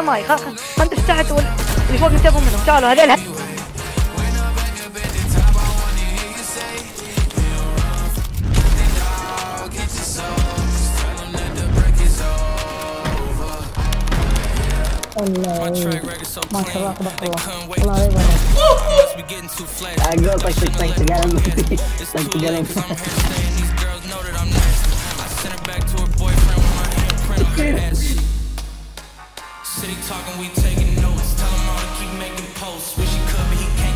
أنا ماي خلاص. أنت تحت وال- اللي فوق ينتبهوا منهم. تعالوا هذيل ما شاء الله تبارك الله الله يبارك City talking, we taking notes. Tell him all to keep making posts. Wish he could, but he can't.